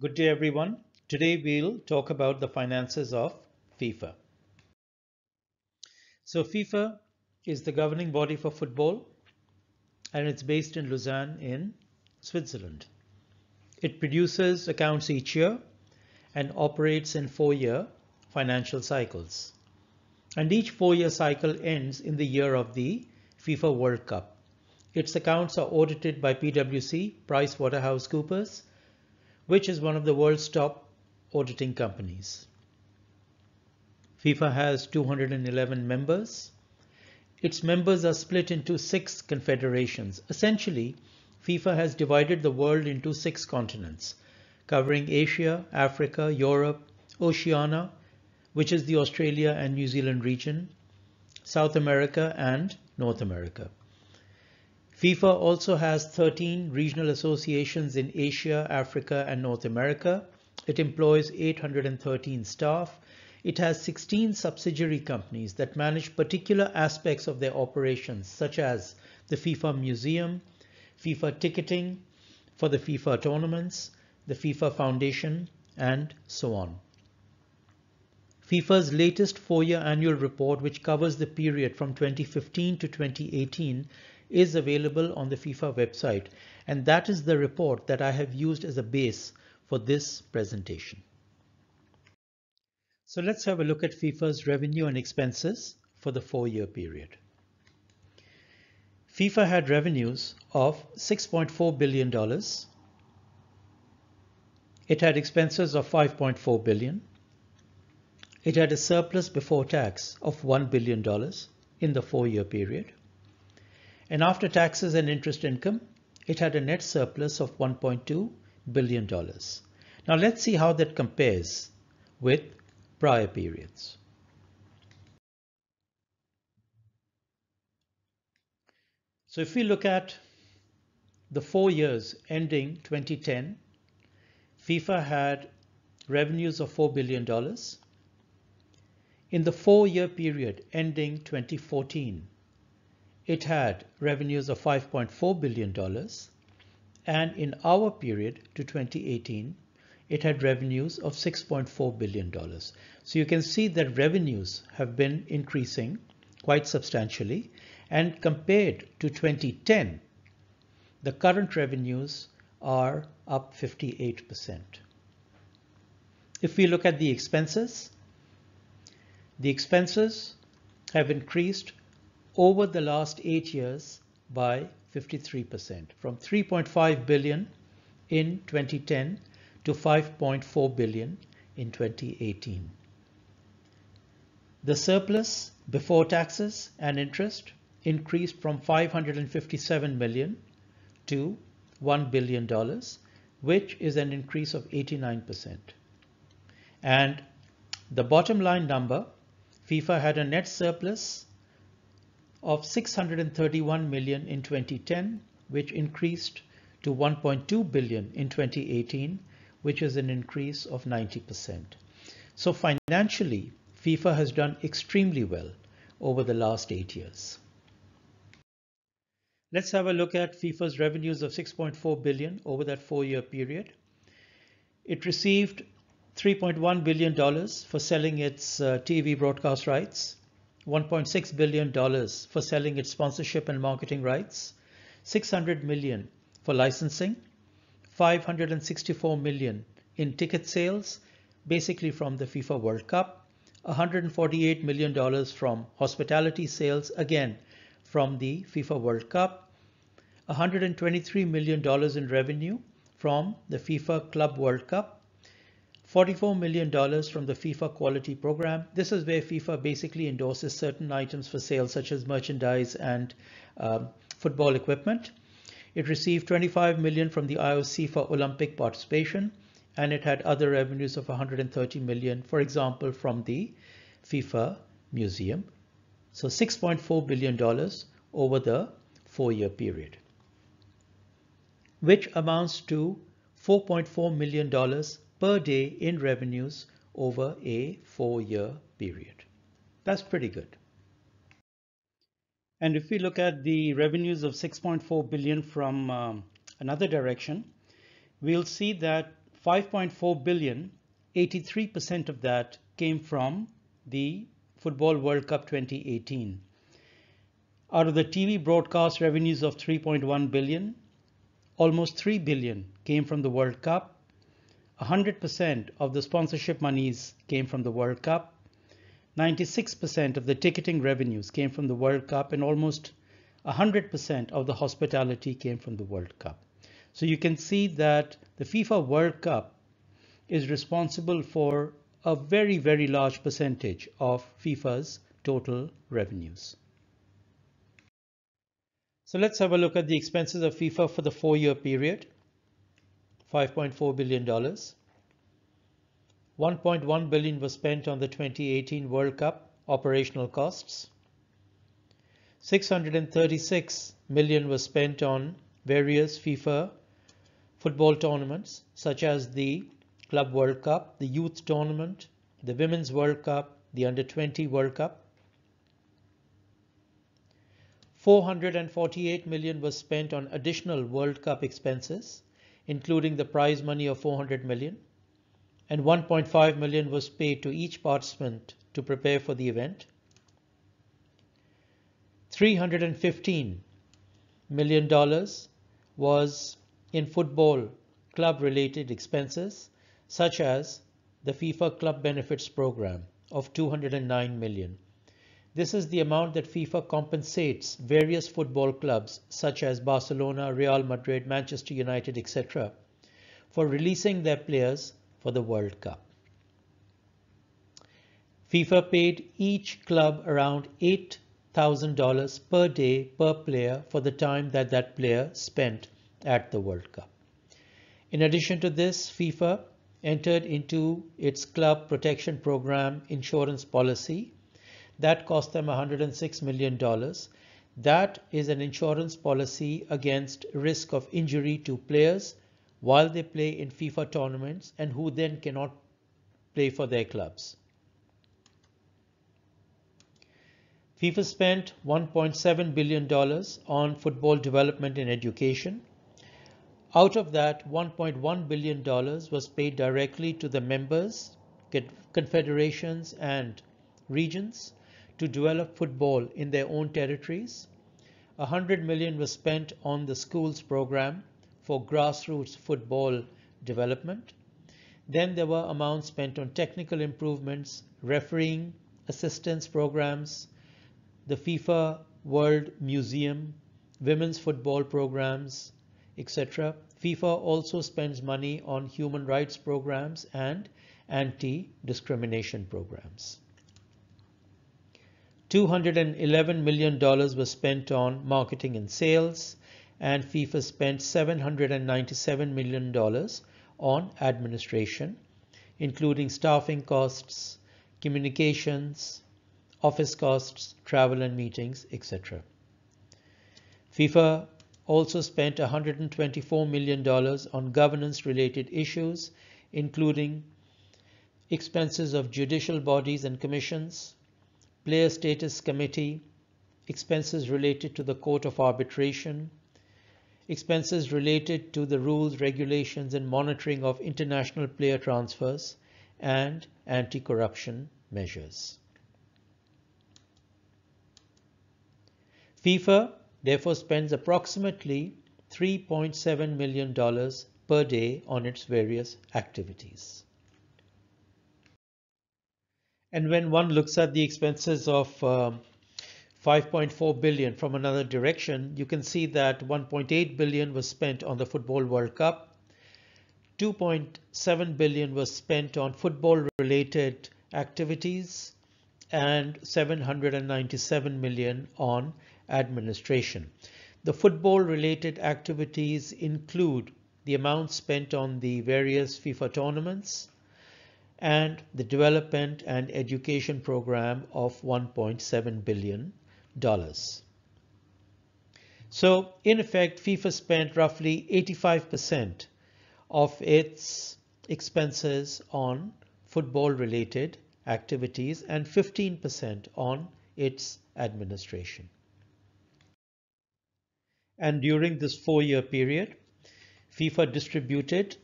Good day, everyone. Today we'll talk about the finances of FIFA. So FIFA is the governing body for football and it's based in Lausanne in Switzerland. It produces accounts each year and operates in four-year financial cycles. And each four-year cycle ends in the year of the FIFA World Cup. Its accounts are audited by PwC, PricewaterhouseCoopers, which is one of the world's top auditing companies. FIFA has 211 members. Its members are split into six confederations. Essentially, FIFA has divided the world into six continents, covering Asia, Africa, Europe, Oceania, which is the Australia and New Zealand region, South America and North America. FIFA also has 13 regional associations in Asia, Africa and North America. It employs 813 staff. It has 16 subsidiary companies that manage particular aspects of their operations, such as the FIFA Museum, FIFA ticketing for the FIFA tournaments, the FIFA Foundation, and so on. FIFA's latest four-year annual report, which covers the period from 2015 to 2018, is available on the FIFA website. And that is the report that I have used as a base for this presentation. So let's have a look at FIFA's revenue and expenses for the four-year period. FIFA had revenues of $6.4 billion. It had expenses of 5.4 billion. It had a surplus before tax of $1 billion in the four-year period. And after taxes and interest income, it had a net surplus of $1.2 billion. Now let's see how that compares with prior periods. So if we look at the four years ending 2010, FIFA had revenues of $4 billion. In the four-year period ending 2014, it had revenues of $5.4 billion. And in our period to 2018, it had revenues of $6.4 billion. So you can see that revenues have been increasing quite substantially and compared to 2010, the current revenues are up 58%. If we look at the expenses, the expenses have increased over the last eight years by 53% from 3.5 billion in 2010 to 5.4 billion in 2018. The surplus before taxes and interest increased from 557 million to $1 billion, which is an increase of 89%. And the bottom line number, FIFA had a net surplus of 631 million in 2010, which increased to 1.2 billion in 2018, which is an increase of 90%. So financially, FIFA has done extremely well over the last eight years. Let's have a look at FIFA's revenues of 6.4 billion over that four-year period. It received $3.1 billion for selling its uh, TV broadcast rights, $1.6 billion for selling its sponsorship and marketing rights, 600 million for licensing, 564 million in ticket sales, basically from the FIFA World Cup, 148 million dollars from hospitality sales, again from the FIFA World Cup, 123 million dollars in revenue from the FIFA Club World Cup, $44 million from the FIFA Quality Program. This is where FIFA basically endorses certain items for sale, such as merchandise and um, football equipment. It received 25 million from the IOC for Olympic participation, and it had other revenues of 130 million, for example, from the FIFA Museum. So $6.4 billion over the four-year period, which amounts to $4.4 million per day in revenues over a four-year period. That's pretty good. And if we look at the revenues of 6.4 billion from um, another direction, we'll see that 5.4 billion, 83% of that came from the Football World Cup 2018. Out of the TV broadcast revenues of 3.1 billion, almost 3 billion came from the World Cup. 100% of the sponsorship monies came from the World Cup. 96% of the ticketing revenues came from the World Cup and almost 100% of the hospitality came from the World Cup. So you can see that the FIFA World Cup is responsible for a very, very large percentage of FIFA's total revenues. So let's have a look at the expenses of FIFA for the four-year period. $5.4 billion. 1.1 billion was spent on the 2018 World Cup operational costs. 636 million was spent on various FIFA football tournaments such as the Club World Cup, the Youth Tournament, the Women's World Cup, the Under 20 World Cup. 448 million was spent on additional World Cup expenses, including the prize money of 400 million, and 1.5 million was paid to each participant to prepare for the event. 315 million dollars was in football club related expenses such as the FIFA Club Benefits Program of 209 million. This is the amount that FIFA compensates various football clubs such as Barcelona, Real Madrid, Manchester United, etc. for releasing their players for the World Cup. FIFA paid each club around $8,000 per day per player for the time that that player spent at the World Cup. In addition to this, FIFA entered into its club protection program insurance policy. That cost them $106 million. That is an insurance policy against risk of injury to players while they play in FIFA tournaments and who then cannot play for their clubs. FIFA spent $1.7 billion on football development and education. Out of that, $1.1 billion was paid directly to the members, confederations, and regions to develop football in their own territories. a 100 million was spent on the schools program for grassroots football development. Then there were amounts spent on technical improvements, refereeing, assistance programs, the FIFA World Museum, women's football programs, etc. FIFA also spends money on human rights programs and anti-discrimination programs. $211 million was spent on marketing and sales, and FIFA spent $797 million on administration, including staffing costs, communications, office costs, travel and meetings, etc. FIFA also spent $124 million on governance related issues, including expenses of judicial bodies and commissions, player status committee, expenses related to the Court of Arbitration, expenses related to the rules, regulations, and monitoring of international player transfers, and anti-corruption measures. FIFA therefore spends approximately $3.7 million per day on its various activities. And when one looks at the expenses of um, 5.4 billion from another direction, you can see that 1.8 billion was spent on the Football World Cup, 2.7 billion was spent on football related activities, and 797 million on administration. The football related activities include the amount spent on the various FIFA tournaments and the development and education program of $1.7 billion. So in effect, FIFA spent roughly 85% of its expenses on football related activities and 15% on its administration. And during this four-year period, FIFA distributed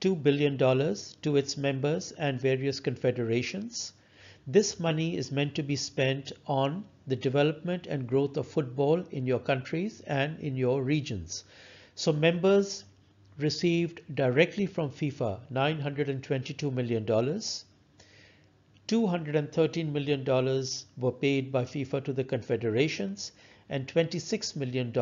$1.2 billion to its members and various confederations. This money is meant to be spent on the development and growth of football in your countries and in your regions. So members received directly from FIFA $922 million. $213 million were paid by FIFA to the confederations and $26 million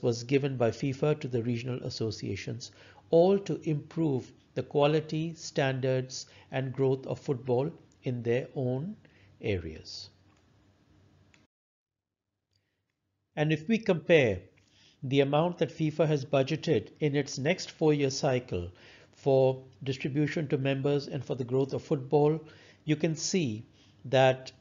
was given by FIFA to the regional associations, all to improve the quality, standards and growth of football in their own areas. And if we compare the amount that FIFA has budgeted in its next four-year cycle for distribution to members and for the growth of football, you can see that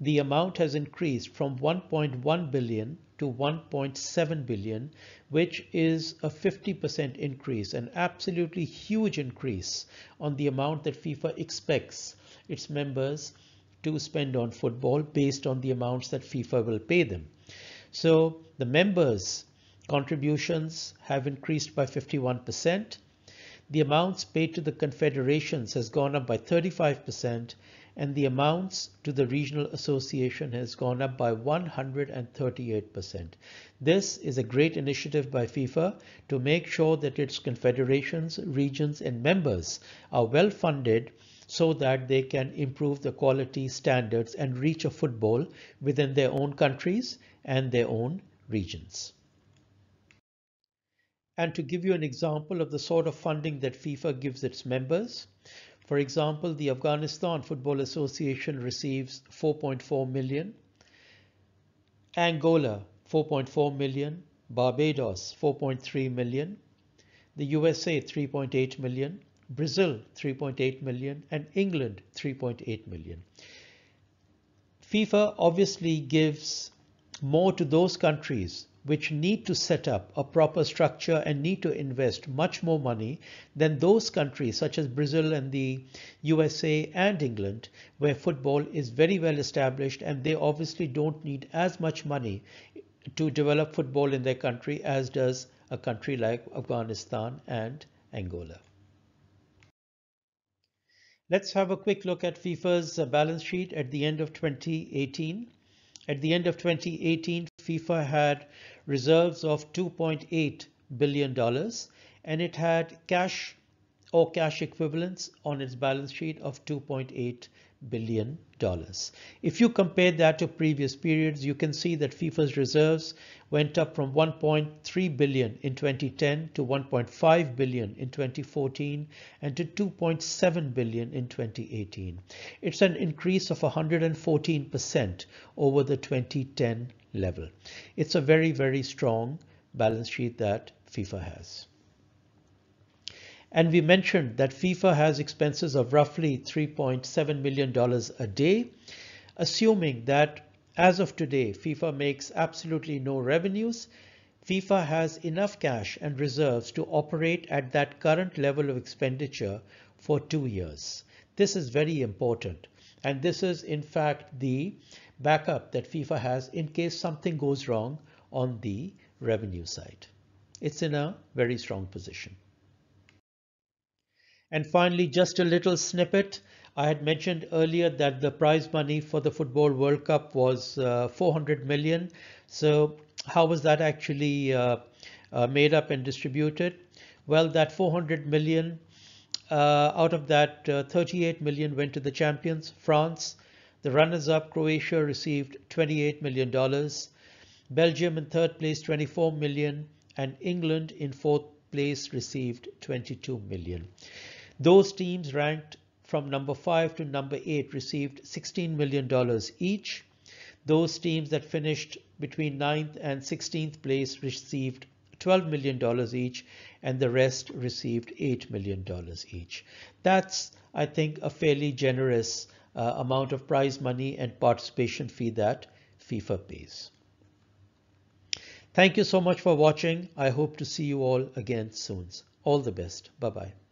the amount has increased from 1.1 billion to 1.7 billion, which is a 50% increase, an absolutely huge increase on the amount that FIFA expects its members to spend on football based on the amounts that FIFA will pay them. So the members contributions have increased by 51%. The amounts paid to the confederations has gone up by 35% and the amounts to the regional association has gone up by 138%. This is a great initiative by FIFA to make sure that its confederations, regions and members are well funded so that they can improve the quality standards and reach of football within their own countries and their own regions. And to give you an example of the sort of funding that FIFA gives its members, for example, the Afghanistan Football Association receives 4.4 million, Angola 4.4 million, Barbados 4.3 million, the USA 3.8 million, Brazil 3.8 million, and England 3.8 million. FIFA obviously gives more to those countries which need to set up a proper structure and need to invest much more money than those countries such as Brazil and the USA and England, where football is very well established and they obviously don't need as much money to develop football in their country as does a country like Afghanistan and Angola. Let's have a quick look at FIFA's balance sheet at the end of 2018. At the end of 2018, FIFA had reserves of $2.8 billion and it had cash or cash equivalents on its balance sheet of $2.8 billion. If you compare that to previous periods, you can see that FIFA's reserves went up from 1.3 billion in 2010 to 1.5 billion in 2014 and to 2.7 billion in 2018. It's an increase of 114% over the 2010 level. It's a very, very strong balance sheet that FIFA has. And we mentioned that FIFA has expenses of roughly $3.7 million a day, assuming that as of today, FIFA makes absolutely no revenues. FIFA has enough cash and reserves to operate at that current level of expenditure for two years. This is very important. And this is in fact the backup that FIFA has in case something goes wrong on the revenue side. It's in a very strong position. And finally, just a little snippet. I had mentioned earlier that the prize money for the Football World Cup was uh, 400 million. So how was that actually uh, uh, made up and distributed? Well, that 400 million, uh, out of that uh, 38 million went to the champions, France. The runners-up, Croatia, received $28 million. Belgium in third place, 24 million, And England in fourth place received 22 million. Those teams ranked from number 5 to number 8 received $16 million each. Those teams that finished between 9th and 16th place received $12 million each, and the rest received $8 million each. That's, I think, a fairly generous uh, amount of prize money and participation fee that FIFA pays. Thank you so much for watching. I hope to see you all again soon. All the best. Bye-bye.